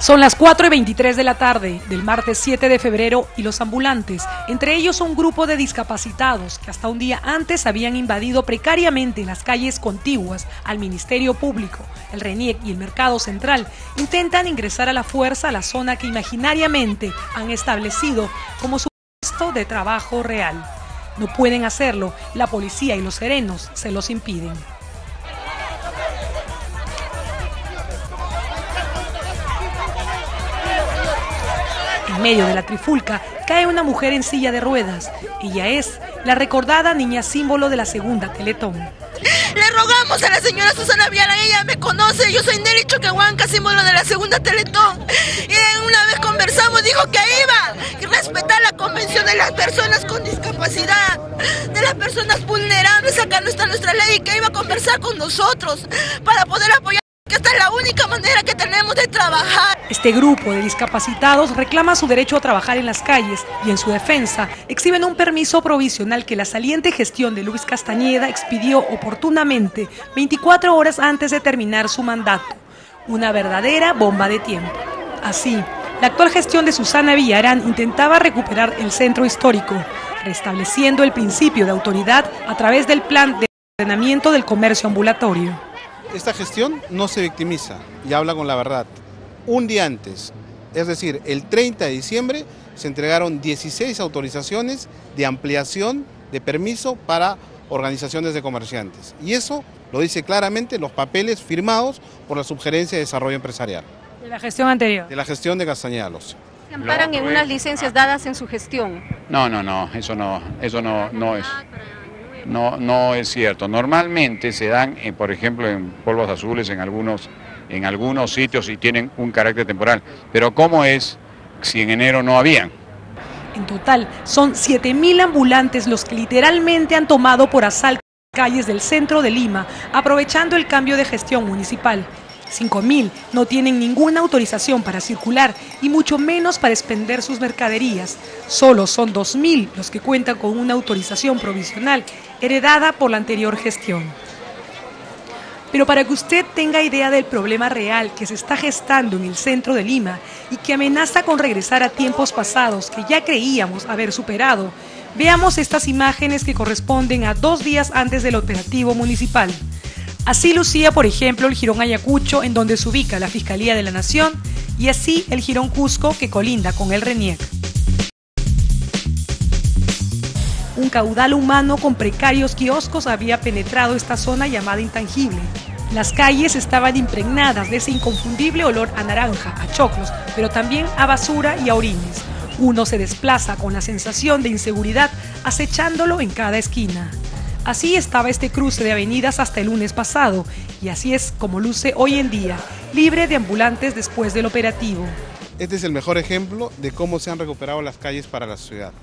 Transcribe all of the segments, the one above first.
Son las 4 y 23 de la tarde del martes 7 de febrero y los ambulantes, entre ellos un grupo de discapacitados que hasta un día antes habían invadido precariamente las calles contiguas al Ministerio Público, el RENIEC y el Mercado Central, intentan ingresar a la fuerza a la zona que imaginariamente han establecido como su puesto de trabajo real. No pueden hacerlo, la policía y los serenos se los impiden. En medio de la trifulca cae una mujer en silla de ruedas. Ella es la recordada niña símbolo de la segunda Teletón. Le rogamos a la señora Susana Viala, ella me conoce, yo soy Nelly Choquehuanca, símbolo de la segunda Teletón. Y una vez conversamos, dijo que iba a respetar la convención de las personas con discapacidad, de las personas vulnerables, acá no está nuestra ley, y que iba a conversar con nosotros para poder apoyar que esta es la única manera que tenemos de trabajar. Este grupo de discapacitados reclama su derecho a trabajar en las calles y en su defensa exhiben un permiso provisional que la saliente gestión de Luis Castañeda expidió oportunamente 24 horas antes de terminar su mandato. Una verdadera bomba de tiempo. Así, la actual gestión de Susana Villarán intentaba recuperar el centro histórico, restableciendo el principio de autoridad a través del plan de ordenamiento del comercio ambulatorio. Esta gestión no se victimiza y habla con la verdad. Un día antes, es decir, el 30 de diciembre, se entregaron 16 autorizaciones de ampliación de permiso para organizaciones de comerciantes. Y eso lo dice claramente los papeles firmados por la Subgerencia de Desarrollo Empresarial. De la gestión anterior. De la gestión de Castañeda ¿Se amparan en unas licencias dadas en su gestión? No, no, no, eso no, eso no, no es. No, no es cierto. Normalmente se dan, eh, por ejemplo, en polvos azules en algunos, en algunos sitios y tienen un carácter temporal. Pero ¿cómo es si en enero no habían? En total, son 7.000 ambulantes los que literalmente han tomado por asalto calles del centro de Lima, aprovechando el cambio de gestión municipal. 5.000 no tienen ninguna autorización para circular y mucho menos para expender sus mercaderías. Solo son 2.000 los que cuentan con una autorización provisional heredada por la anterior gestión. Pero para que usted tenga idea del problema real que se está gestando en el centro de Lima y que amenaza con regresar a tiempos pasados que ya creíamos haber superado, veamos estas imágenes que corresponden a dos días antes del operativo municipal. Así lucía, por ejemplo, el Girón Ayacucho, en donde se ubica la Fiscalía de la Nación, y así el Girón Cusco, que colinda con el RENIEC. Un caudal humano con precarios kioscos había penetrado esta zona llamada intangible. Las calles estaban impregnadas de ese inconfundible olor a naranja, a choclos, pero también a basura y a orines. Uno se desplaza con la sensación de inseguridad acechándolo en cada esquina. Así estaba este cruce de avenidas hasta el lunes pasado y así es como luce hoy en día, libre de ambulantes después del operativo. Este es el mejor ejemplo de cómo se han recuperado las calles para la ciudad.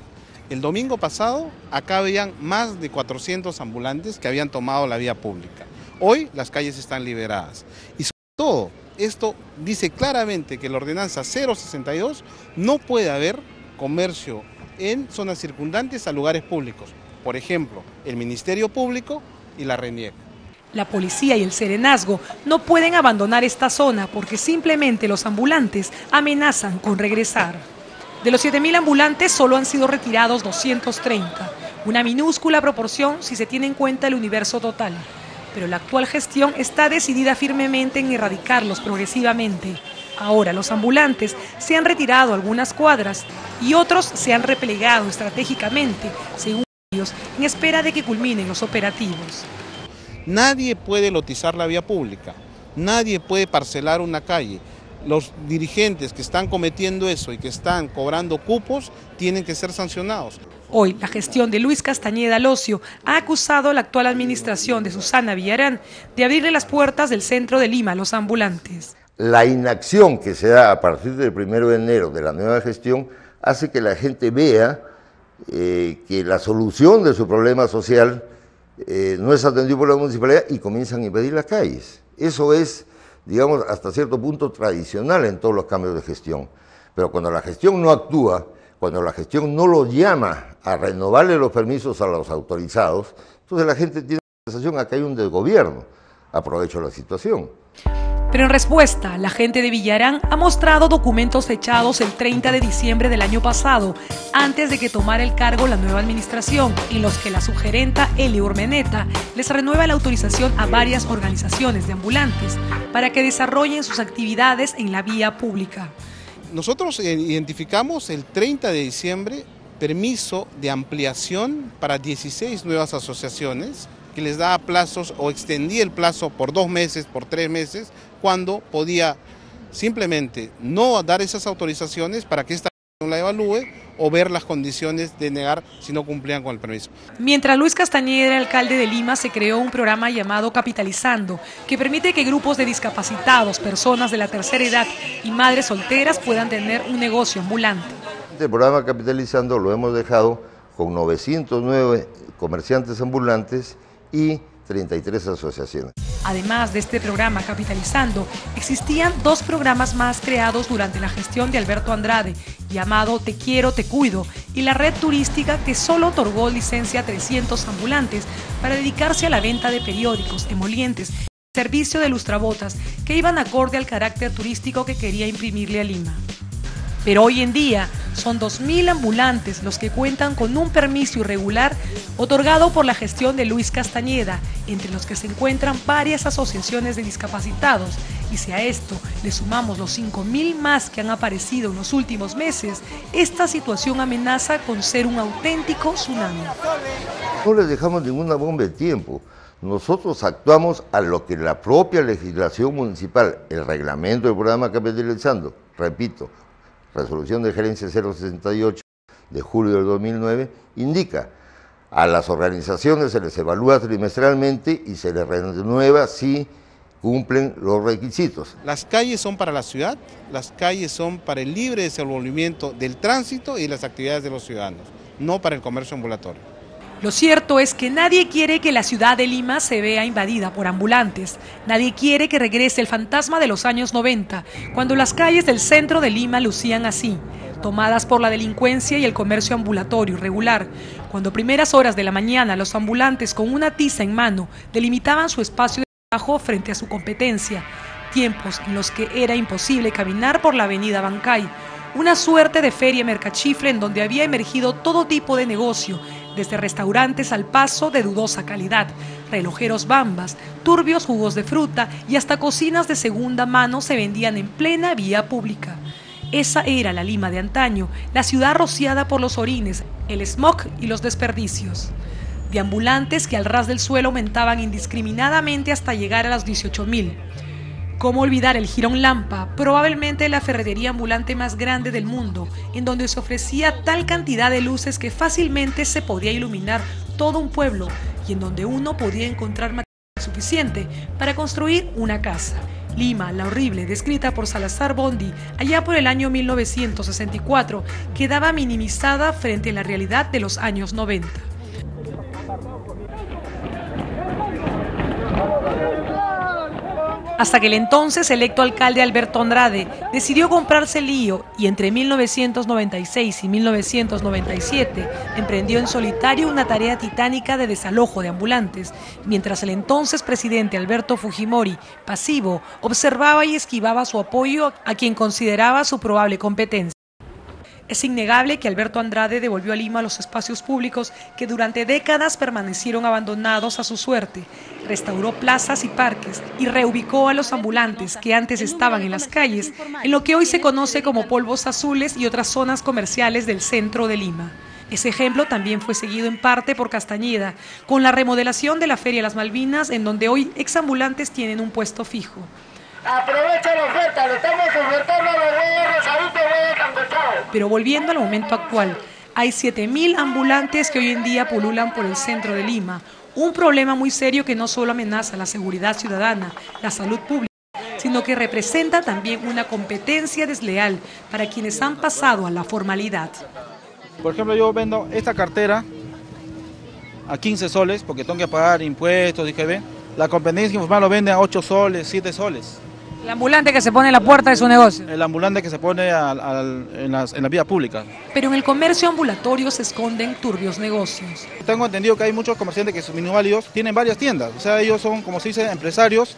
El domingo pasado acá habían más de 400 ambulantes que habían tomado la vía pública. Hoy las calles están liberadas. Y sobre todo, esto dice claramente que la ordenanza 062 no puede haber comercio en zonas circundantes a lugares públicos por ejemplo, el Ministerio Público y la RENIEC. La policía y el serenazgo no pueden abandonar esta zona porque simplemente los ambulantes amenazan con regresar. De los 7.000 ambulantes solo han sido retirados 230, una minúscula proporción si se tiene en cuenta el universo total. Pero la actual gestión está decidida firmemente en erradicarlos progresivamente. Ahora los ambulantes se han retirado algunas cuadras y otros se han replegado estratégicamente, según en espera de que culminen los operativos. Nadie puede lotizar la vía pública, nadie puede parcelar una calle. Los dirigentes que están cometiendo eso y que están cobrando cupos tienen que ser sancionados. Hoy, la gestión de Luis Castañeda Locio ha acusado a la actual administración de Susana Villarán de abrirle las puertas del centro de Lima a los ambulantes. La inacción que se da a partir del primero de enero de la nueva gestión hace que la gente vea eh, que la solución de su problema social eh, no es atendido por la municipalidad y comienzan a impedir las calles. Eso es, digamos, hasta cierto punto tradicional en todos los cambios de gestión. Pero cuando la gestión no actúa, cuando la gestión no lo llama a renovarle los permisos a los autorizados, entonces la gente tiene la sensación de que hay un desgobierno. Aprovecho la situación. Pero en respuesta, la gente de Villarán ha mostrado documentos fechados el 30 de diciembre del año pasado, antes de que tomara el cargo la nueva administración, en los que la sugerenta Eli Urmeneta les renueva la autorización a varias organizaciones de ambulantes para que desarrollen sus actividades en la vía pública. Nosotros eh, identificamos el 30 de diciembre permiso de ampliación para 16 nuevas asociaciones que les da plazos o extendía el plazo por dos meses, por tres meses, cuando podía simplemente no dar esas autorizaciones para que esta la evalúe o ver las condiciones de negar si no cumplían con el permiso. Mientras Luis Castañeda alcalde de Lima, se creó un programa llamado Capitalizando, que permite que grupos de discapacitados, personas de la tercera edad y madres solteras puedan tener un negocio ambulante. Este programa Capitalizando lo hemos dejado con 909 comerciantes ambulantes y 33 asociaciones. Además de este programa Capitalizando, existían dos programas más creados durante la gestión de Alberto Andrade, llamado Te Quiero, Te Cuido, y la red turística que solo otorgó licencia a 300 ambulantes para dedicarse a la venta de periódicos, emolientes, servicio de lustrabotas, que iban acorde al carácter turístico que quería imprimirle a Lima. Pero hoy en día son 2.000 ambulantes los que cuentan con un permiso irregular otorgado por la gestión de Luis Castañeda, entre los que se encuentran varias asociaciones de discapacitados. Y si a esto le sumamos los 5.000 más que han aparecido en los últimos meses, esta situación amenaza con ser un auténtico tsunami. No les dejamos ninguna bomba de tiempo. Nosotros actuamos a lo que la propia legislación municipal, el reglamento del programa Capitalizando, repito, resolución de gerencia 068 de julio del 2009, indica a las organizaciones se les evalúa trimestralmente y se les renueva si cumplen los requisitos. Las calles son para la ciudad, las calles son para el libre desenvolvimiento del tránsito y las actividades de los ciudadanos, no para el comercio ambulatorio. Lo cierto es que nadie quiere que la ciudad de Lima se vea invadida por ambulantes. Nadie quiere que regrese el fantasma de los años 90, cuando las calles del centro de Lima lucían así, tomadas por la delincuencia y el comercio ambulatorio irregular, cuando a primeras horas de la mañana los ambulantes con una tiza en mano delimitaban su espacio de trabajo frente a su competencia, tiempos en los que era imposible caminar por la avenida Bancay, una suerte de feria mercachifle en donde había emergido todo tipo de negocio, desde restaurantes al paso de dudosa calidad, relojeros bambas, turbios jugos de fruta y hasta cocinas de segunda mano se vendían en plena vía pública. Esa era la Lima de antaño, la ciudad rociada por los orines, el smog y los desperdicios. De ambulantes que al ras del suelo aumentaban indiscriminadamente hasta llegar a los 18 mil ¿Cómo olvidar el Girón Lampa, probablemente la ferretería ambulante más grande del mundo, en donde se ofrecía tal cantidad de luces que fácilmente se podía iluminar todo un pueblo y en donde uno podía encontrar material suficiente para construir una casa? Lima, la horrible, descrita por Salazar Bondi allá por el año 1964, quedaba minimizada frente a la realidad de los años 90. Hasta que el entonces electo alcalde Alberto Andrade decidió comprarse el lío y entre 1996 y 1997 emprendió en solitario una tarea titánica de desalojo de ambulantes, mientras el entonces presidente Alberto Fujimori, pasivo, observaba y esquivaba su apoyo a quien consideraba su probable competencia. Es innegable que Alberto Andrade devolvió a Lima los espacios públicos que durante décadas permanecieron abandonados a su suerte, restauró plazas y parques y reubicó a los ambulantes que antes estaban en las calles, en lo que hoy se conoce como polvos azules y otras zonas comerciales del centro de Lima. Ese ejemplo también fue seguido en parte por Castañeda, con la remodelación de la Feria Las Malvinas, en donde hoy exambulantes tienen un puesto fijo. Aprovecha la oferta, lo estamos ofertando a los adultos Pero volviendo al momento actual, hay 7.000 ambulantes que hoy en día pululan por el centro de Lima, un problema muy serio que no solo amenaza la seguridad ciudadana, la salud pública, sino que representa también una competencia desleal para quienes han pasado a la formalidad. Por ejemplo, yo vendo esta cartera a 15 soles porque tengo que pagar impuestos, y ve. La competencia informal lo vende a 8 soles, 7 soles. El ambulante que se pone en la puerta de su negocio. El ambulante que se pone en, la vía pública. Pero en el comercio ambulatorio se esconden turbios negocios. Tengo entendido que hay muchos comerciantes que son minusválidos, tienen varias tiendas. O sea, ellos son, como se dice, empresarios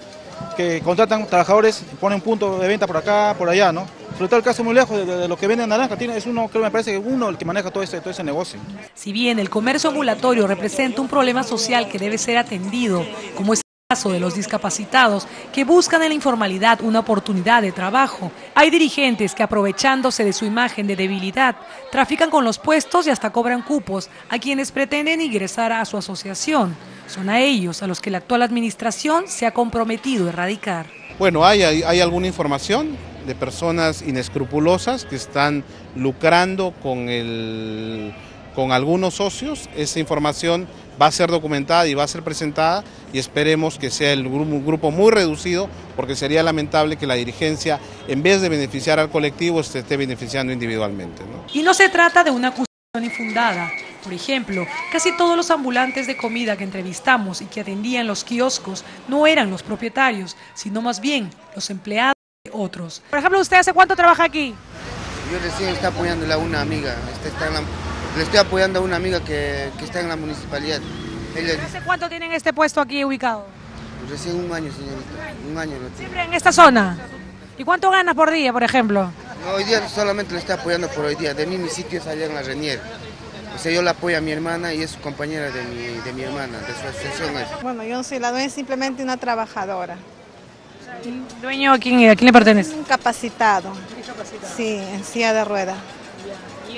que contratan trabajadores, ponen punto de venta por acá, por allá, ¿no? Sobre todo el caso muy lejos de, lo que venden naranja, tiene, es uno, creo me parece que uno el que maneja todo ese, todo ese negocio. Si bien el comercio ambulatorio representa un problema social que debe ser atendido, como es caso de los discapacitados que buscan en la informalidad una oportunidad de trabajo, hay dirigentes que aprovechándose de su imagen de debilidad, trafican con los puestos y hasta cobran cupos a quienes pretenden ingresar a su asociación. Son a ellos a los que la actual administración se ha comprometido a erradicar. Bueno, hay, hay, alguna información de personas inescrupulosas que están lucrando con, el, con algunos socios. Esa información va a ser documentada y va a ser presentada y esperemos que sea el grupo, un grupo muy reducido porque sería lamentable que la dirigencia en vez de beneficiar al colectivo se esté beneficiando individualmente. Y no se trata de una acusación infundada. Por ejemplo, casi todos los ambulantes de comida que entrevistamos y que atendían los kioscos no eran los propietarios, sino más bien los empleados de otros. Por ejemplo, ¿usted hace cuánto trabaja aquí? Yo recién estoy apoyándole a una amiga, este le estoy apoyando a una amiga que, está en la municipalidad. ¿Hace cuánto tienen este puesto aquí ubicado? Recién un año, señorita, un año. ¿Siempre en esta zona? ¿Y cuánto gana por día, por ejemplo? hoy día solamente le estoy apoyando por hoy día. De mí mi sitio es allá en la Renier. O sea, yo la apoyo a mi hermana y es compañera de mi, de mi hermana, de su asociación. Bueno, yo no soy la dueña, es simplemente una trabajadora. ¿El dueño a quién, a quién le pertenece? Un capacitado. Sí, en silla de rueda.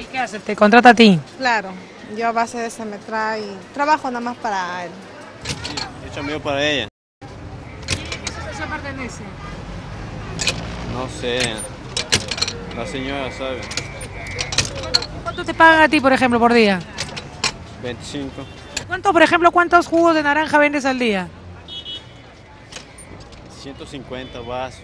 ¿Y qué hace? ¿Te contrata a ti? Claro, yo a base de ese me trae y trabajo nada más para él. Yo hecho mío para ella. ¿Qué asociación pertenece? No sé, la señora sabe. ¿Cuánto te pagan a ti, por ejemplo, por día? 25. ¿Cuánto, por ejemplo, cuántos jugos de naranja vendes al día? 150 vasos.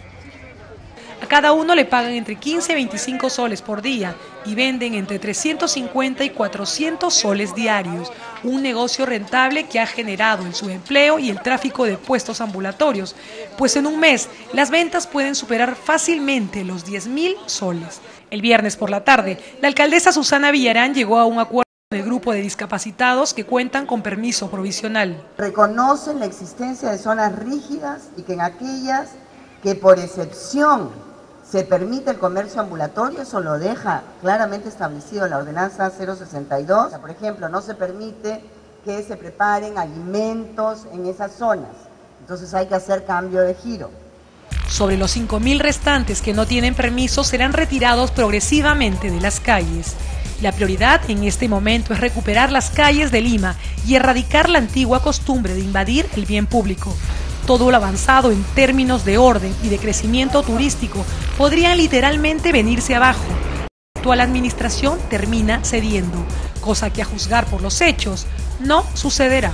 Cada uno le pagan entre 15 y 25 soles por día y venden entre 350 y 400 soles diarios, un negocio rentable que ha generado el subempleo y el tráfico de puestos ambulatorios, pues en un mes las ventas pueden superar fácilmente los 10 mil soles. El viernes por la tarde, la alcaldesa Susana Villarán llegó a un acuerdo con el grupo de discapacitados que cuentan con permiso provisional. Reconocen la existencia de zonas rígidas y que en aquellas que por excepción se permite el comercio ambulatorio, eso lo deja claramente establecido en la ordenanza 062. Por ejemplo, no se permite que se preparen alimentos en esas zonas. Entonces hay que hacer cambio de giro. Sobre los 5.000 restantes que no tienen permiso serán retirados progresivamente de las calles. La prioridad en este momento es recuperar las calles de Lima y erradicar la antigua costumbre de invadir el bien público todo lo avanzado en términos de orden y de crecimiento turístico podría literalmente venirse abajo. La actual administración termina cediendo, cosa que a juzgar por los hechos no sucederá.